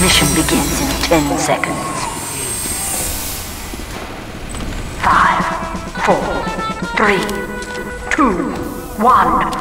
Mission begins in 10 seconds. 5, 4, 3, 2, 1.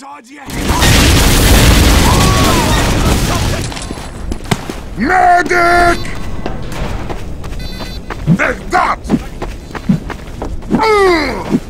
Inside your head. Medic! Take that! Ugh!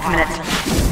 five minutes.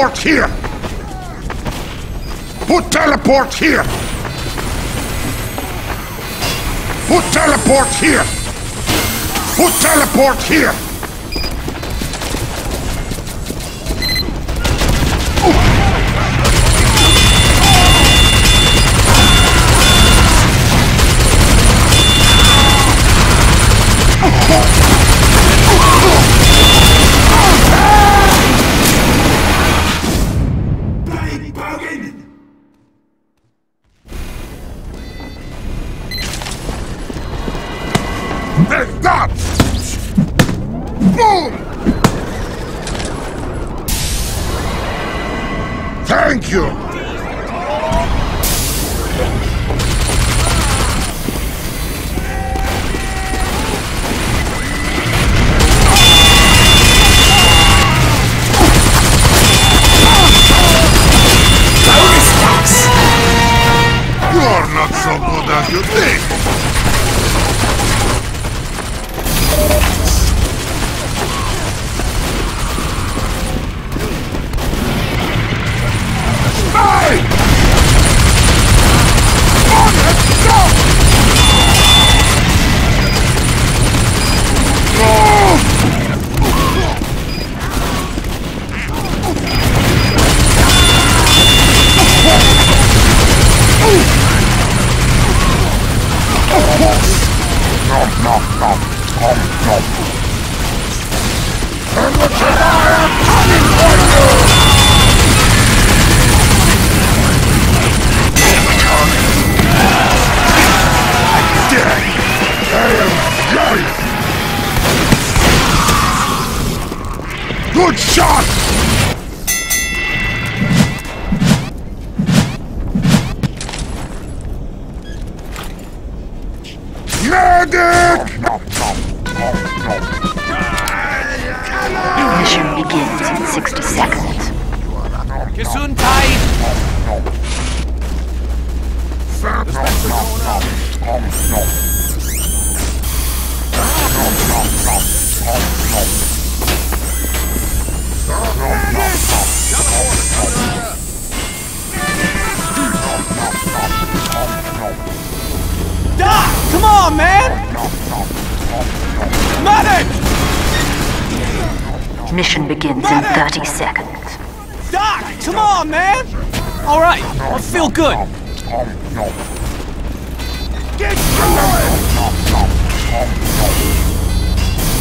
teleport here! Put teleport here! Put teleport here! Put teleport here! Medic! Mission begins in 60 seconds. Gesundheit! Medic! Doc, come on, man! Medic! Mission begins in 30 seconds. Doc, come on, man! All right, I feel good. Get it!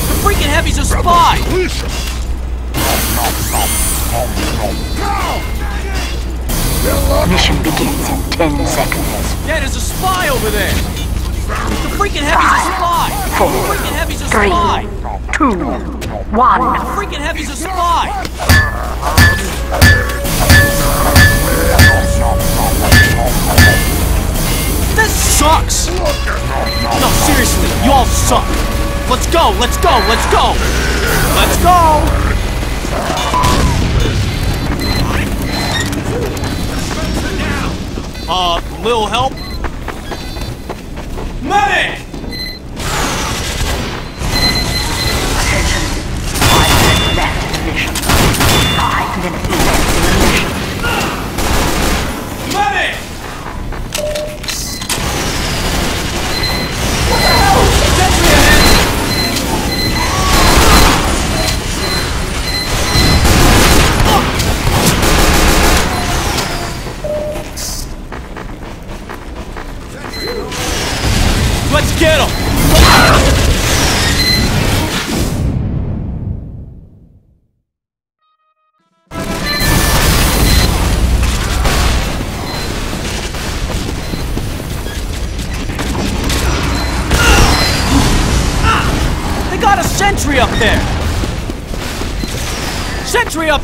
The freaking heavy's a spy! Mission begins in 10 seconds. Yeah, there's a spy over there. The freaking heavy's a spy. Four, The freaking heavy's a three, spy. two, one. The freaking heavy's a spy. This sucks. No, seriously, you all suck. Let's go, let's go, let's go. Let's go. Uh, little help? Medic! Attention. Five minutes left in mission. Five minutes left in mission. Medic!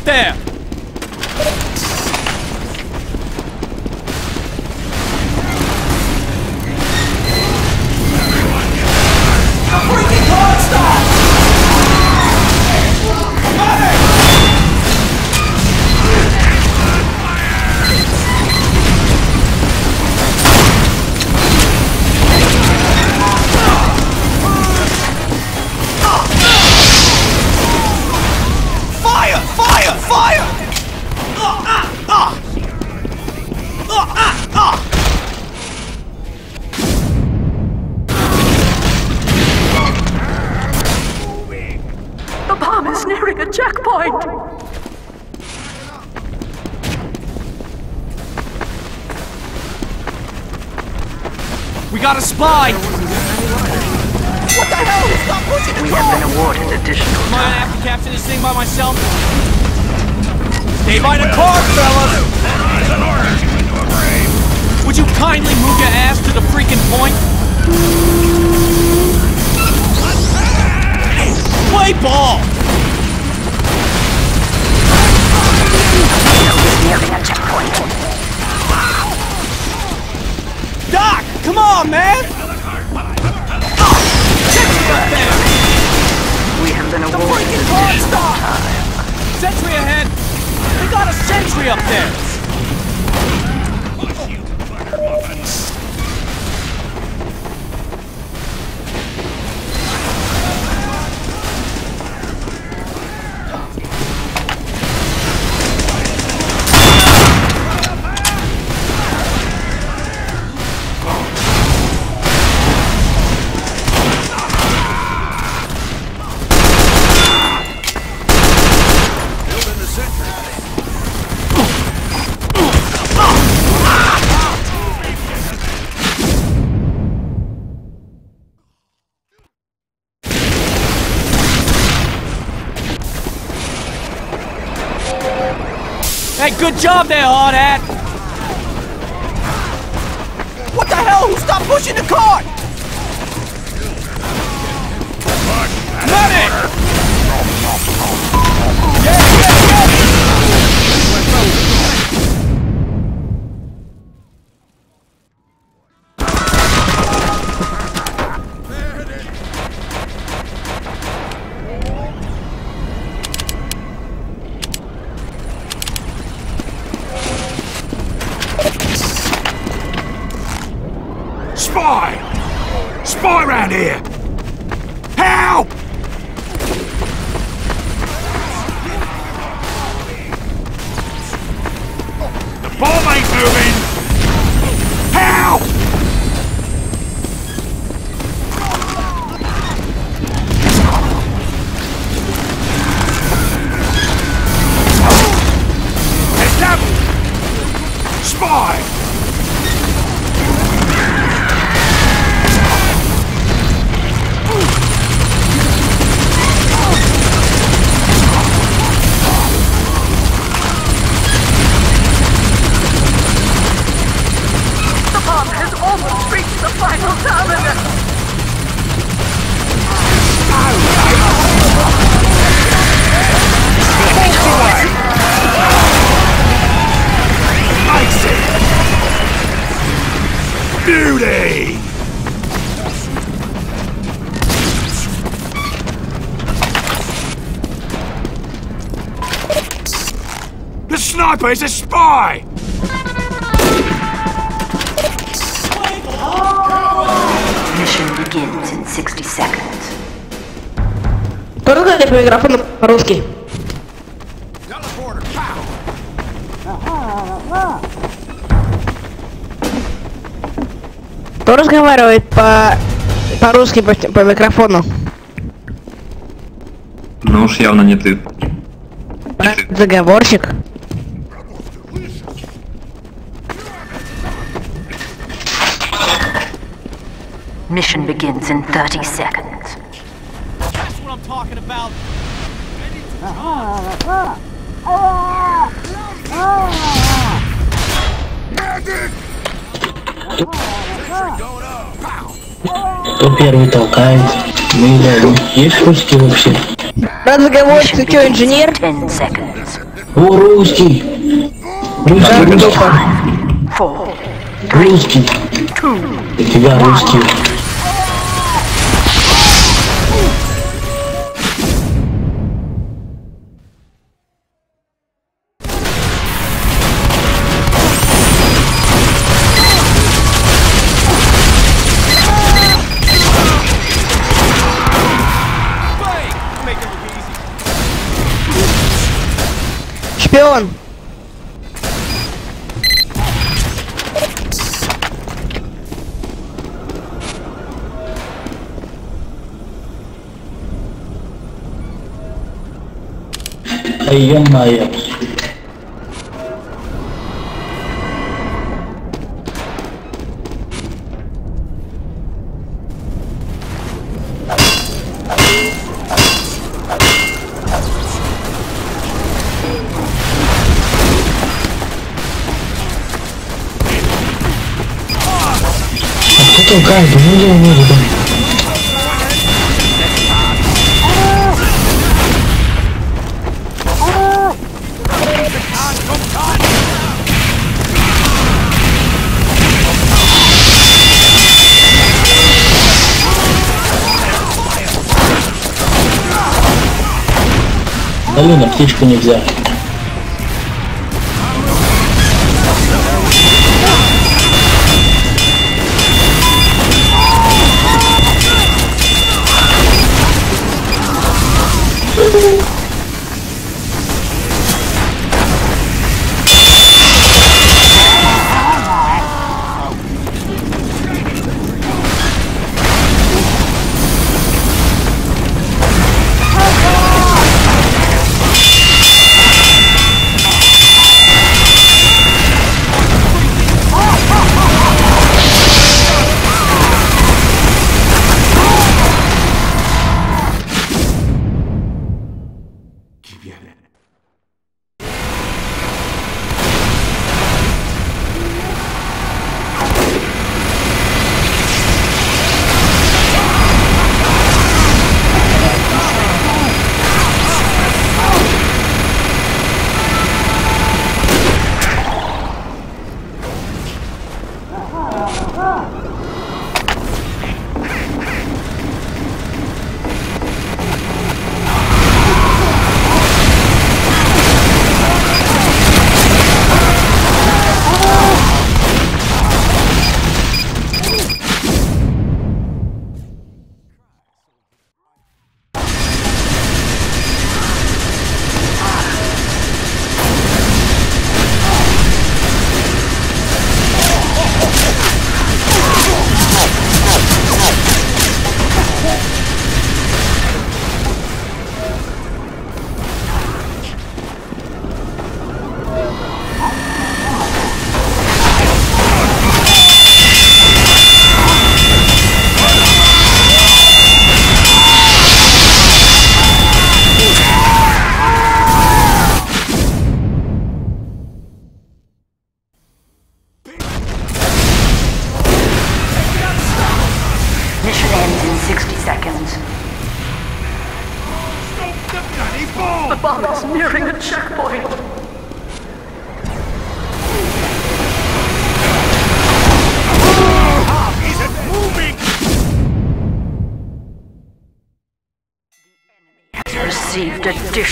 There! Thing by myself? Stay by the car, fellas! Would you kindly move your ass to the freaking point? Play ball! Doc, come on, man! Job there, hard hat! What the hell? Stop pushing the cart! Spy! Is a spy! Mission begins in 60 seconds. Кто разговаривает по микрофону по-русски? Кто разговаривает по по-русски по, по микрофону? Ну уж явно не ты. Заговорщик. Mission begins in 30 seconds. That's what I'm talking about. Кто первый толкает? Мы или они? Есть русский вообще? Разговорщик, ты что, инженер? 10 seconds. О, русский! Русский, русский, русский. У тебя русский. Kill one. Hey, young Maya. что, гайд, ну я не буду. Алена, птичку нельзя. Woo!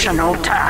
Additional time.